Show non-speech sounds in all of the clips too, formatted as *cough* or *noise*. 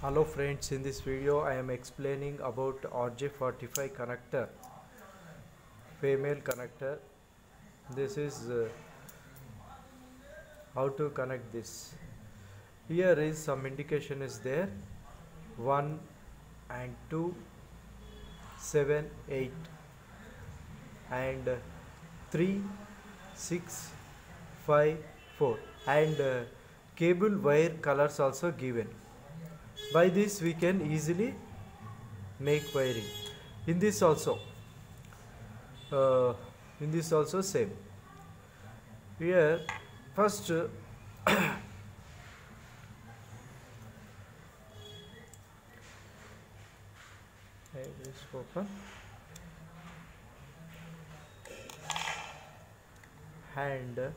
Hello friends, in this video I am explaining about RJ45 connector, female connector. This is uh, how to connect this. Here is some indication is there, 1 and 2, 7, 8 and uh, 3, 6, 5, 4 and uh, cable wire colors also given. By this we can easily make wiring. In this also uh, in this also same. Here first uh, I just open and uh,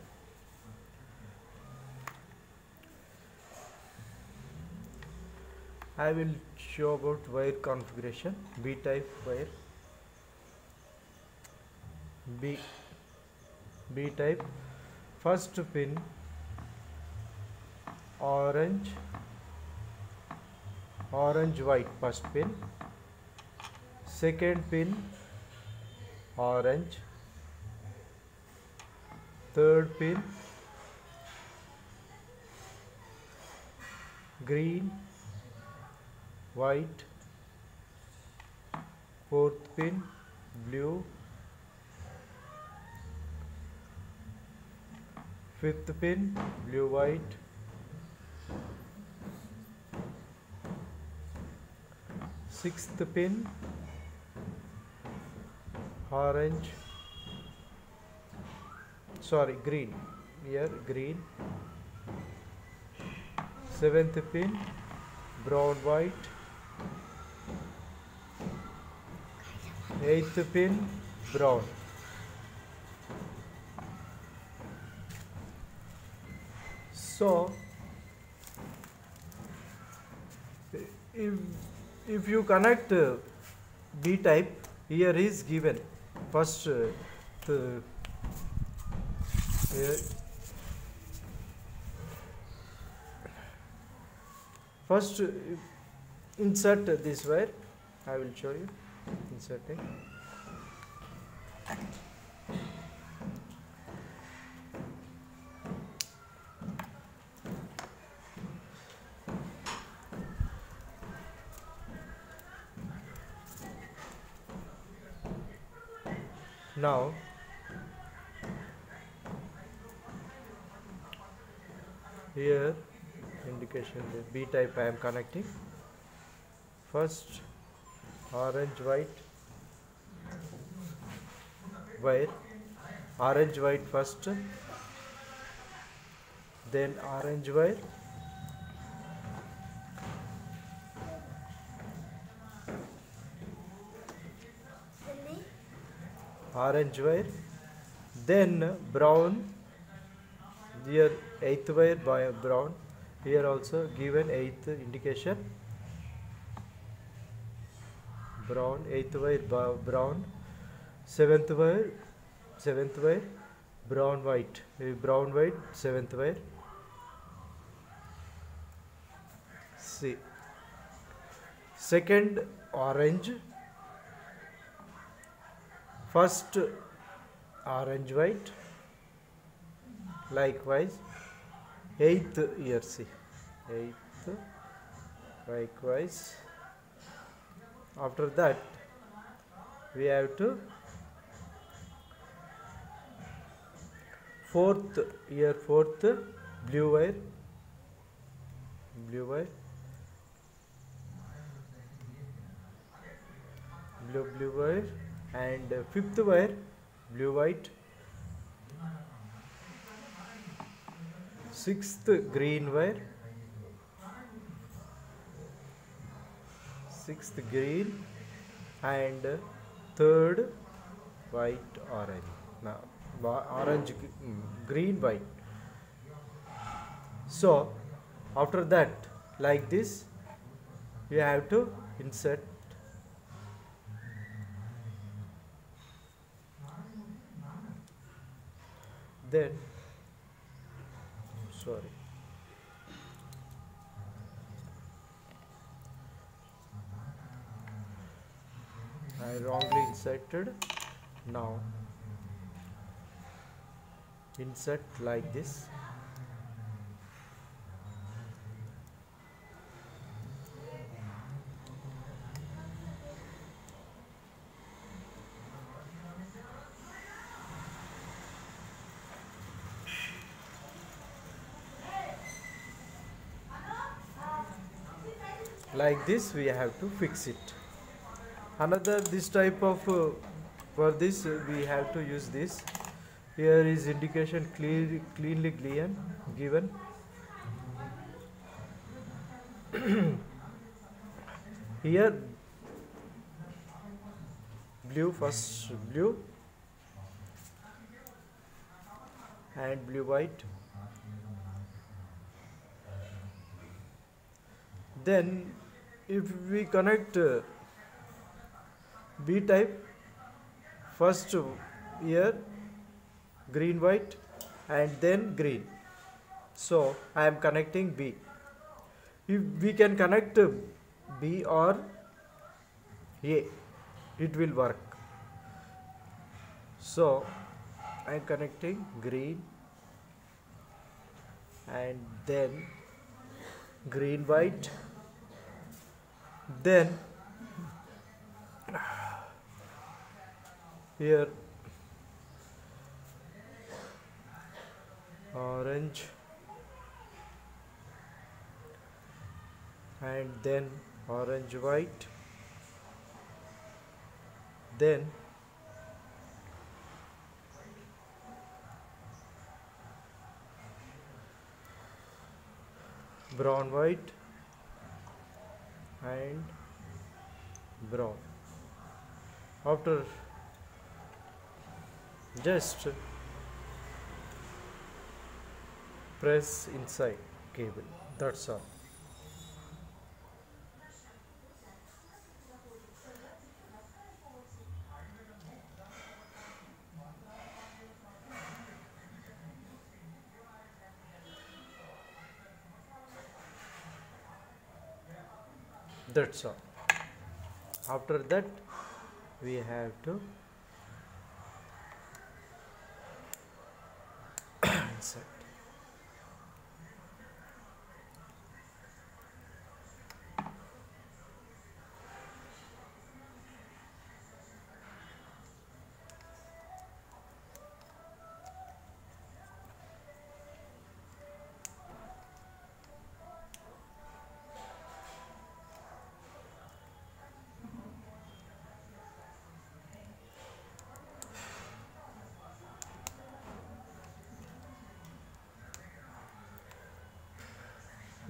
I will show about wire configuration B type wire B B type first pin orange orange white first pin second pin orange third pin green white fourth pin blue fifth pin blue white. Sixth pin orange. Sorry green. Here green. Seventh pin brown white. Eighth pin brown so if if you connect uh, b type here is given. First uh, the first uh, insert this wire. I will show you. Inserting now here indication the B type I am connecting. First orange white wire orange white first. Then orange wire orange wire then brown here eighth wire by brown here also given eighth indication brown eighth wire brown seventh wire seventh wire brown white uh, brown white seventh wire see second orange first orange white. Likewise eighth year see eighth likewise. After that we have to fourth year fourth blue wire. Blue wire. Blue blue wire and uh, fifth wire blue white. Sixth green wire. Sixth green. And third white orange. Now orange mm, green white. So after that like this you have to insert then sorry. I wrongly inserted. Now insert like this like this we have to fix it. Another this type of uh, for this uh, we have to use this. Here is indication clear cleanly given given. *clears throat* Here blue first blue. And blue white then if we connect uh, B type first here green white and then green. So I am connecting B. If we can connect uh, B or A it will work. So I am connecting green and then green white then here orange and then orange white. Then brown white and brown after just press inside cable that's all that's all. After that we have to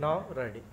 now ready